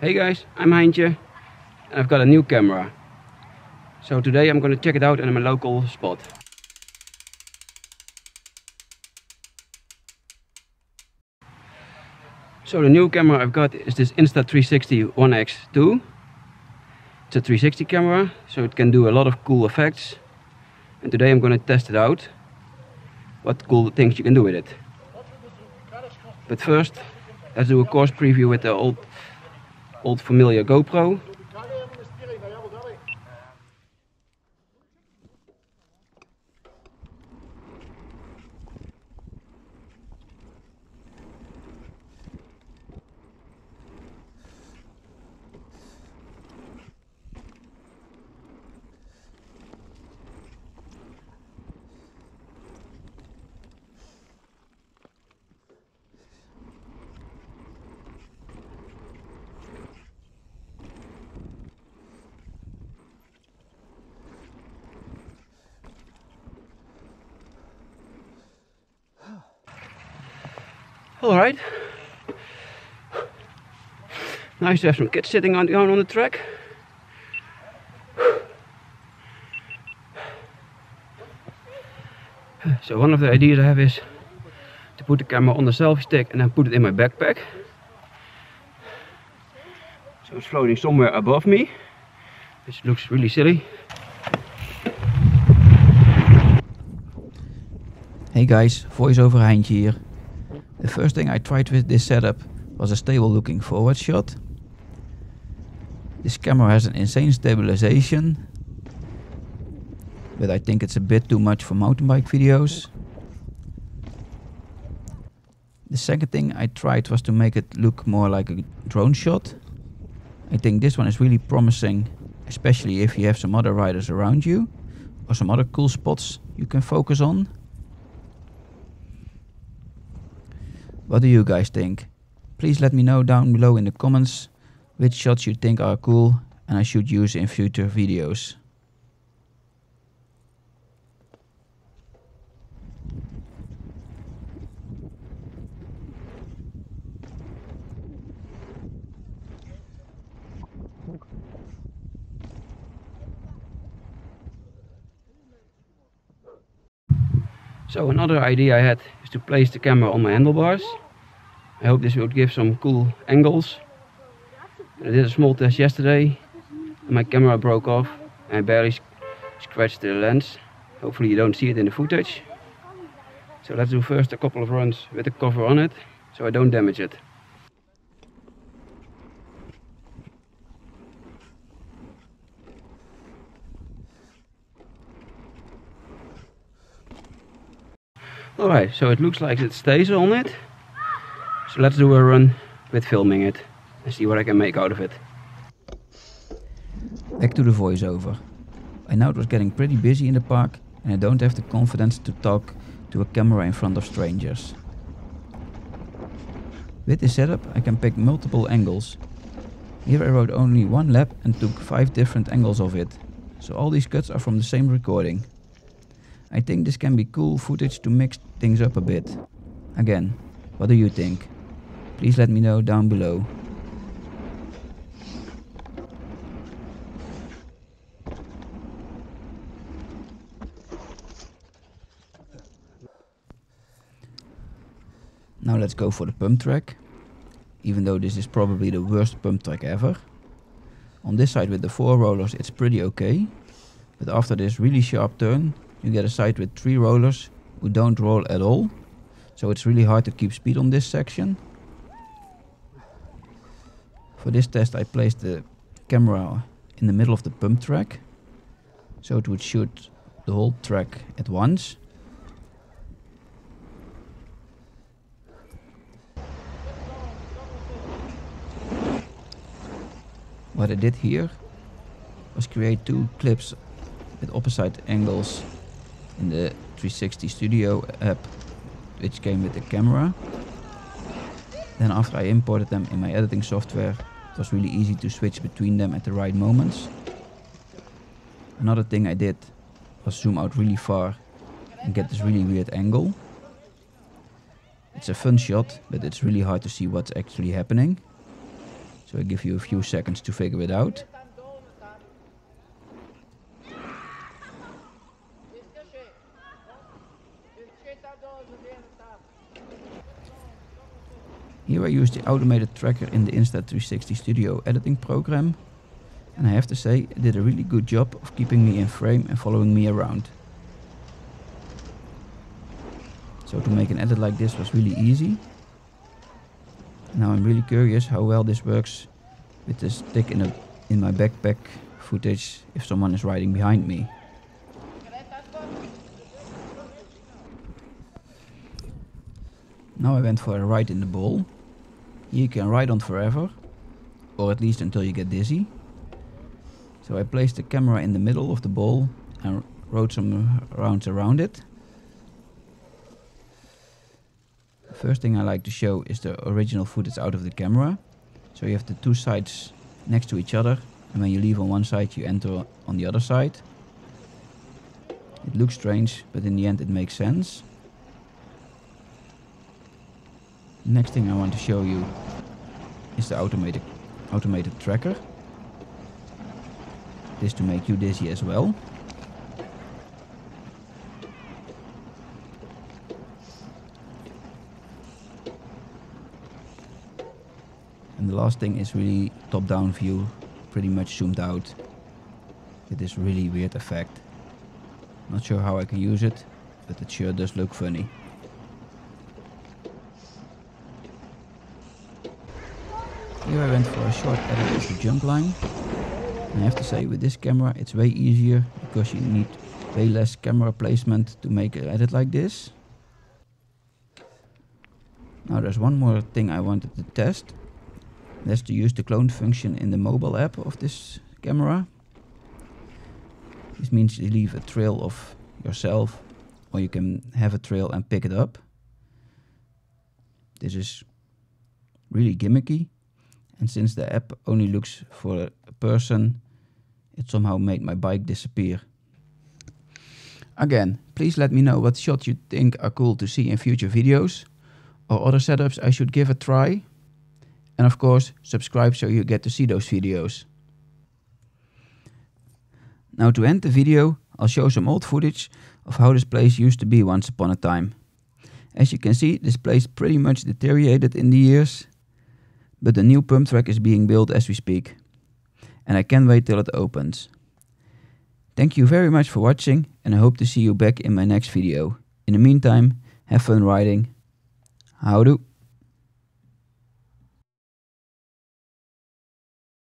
Hey guys, I'm Heintje and I've got a new camera. So today I'm gonna check it out in my local spot. So the new camera I've got is this Insta360 One X2. It's a 360 camera, so it can do a lot of cool effects. And today I'm gonna test it out. What cool things you can do with it. But first, let's do a course preview with the old, old familiar GoPro. All right. Nice to have some kids sitting on, on the track. So one of the ideas I have is to put the camera on the selfie stick and then put it in my backpack. So it's floating somewhere above me, which looks really silly. Hey guys, voiceover Heintje here. The first thing I tried with this setup was a stable looking forward shot. This camera has an insane stabilization, but I think it's a bit too much for mountain bike videos. The second thing I tried was to make it look more like a drone shot. I think this one is really promising, especially if you have some other riders around you or some other cool spots you can focus on. What do you guys think? Please let me know down below in the comments which shots you think are cool and I should use in future videos. So another idea I had is to place the camera on my handlebars. I hope this would give some cool angles. I did a small test yesterday and my camera broke off and I barely sc scratched the lens. Hopefully you don't see it in the footage. So let's do first a couple of runs with the cover on it so I don't damage it. Alright, so it looks like it stays on it. So let's do a run with filming it and see what I can make out of it. Back to the voiceover. I know it was getting pretty busy in the park and I don't have the confidence to talk to a camera in front of strangers. With this setup I can pick multiple angles. Here I rode only one lap and took 5 different angles of it, so all these cuts are from the same recording. I think this can be cool footage to mix things up a bit. Again, what do you think? Please let me know down below. Now let's go for the pump track. Even though this is probably the worst pump track ever. On this side with the four rollers it's pretty okay. But after this really sharp turn you get a side with three rollers who don't roll at all. So it's really hard to keep speed on this section. For this test I placed the camera in the middle of the pump track. So it would shoot the whole track at once. What I did here was create two clips with opposite angles in the 360 Studio app which came with the camera. Then after I imported them in my editing software, it was really easy to switch between them at the right moments. Another thing I did was zoom out really far and get this really weird angle. It's a fun shot, but it's really hard to see what's actually happening. So I give you a few seconds to figure it out. Here I use the automated tracker in the Insta360 Studio editing program and I have to say it did a really good job of keeping me in frame and following me around. So to make an edit like this was really easy. Now I'm really curious how well this works with the stick in, a, in my backpack footage if someone is riding behind me. Now I went for a ride in the bowl. You can ride on forever, or at least until you get dizzy. So I placed the camera in the middle of the bowl and rode some rounds around it. First thing I like to show is the original footage out of the camera. So you have the two sides next to each other and when you leave on one side you enter on the other side. It looks strange but in the end it makes sense. Next thing I want to show you is the automated automated tracker. This to make you dizzy as well. And the last thing is really top down view, pretty much zoomed out with this really weird effect. Not sure how I can use it, but it sure does look funny. Here I went for a short edit of the jump line. And I have to say with this camera it's way easier because you need way less camera placement to make an edit like this. Now there's one more thing I wanted to test. That's to use the clone function in the mobile app of this camera. This means you leave a trail of yourself or you can have a trail and pick it up. This is really gimmicky and since the app only looks for a person, it somehow made my bike disappear. Again, please let me know what shots you think are cool to see in future videos or other setups I should give a try. And of course, subscribe so you get to see those videos. Now to end the video, I'll show some old footage of how this place used to be once upon a time. As you can see, this place pretty much deteriorated in the years but the new pump track is being built as we speak. And I can't wait till it opens. Thank you very much for watching and I hope to see you back in my next video. In the meantime, have fun riding. Houdoe.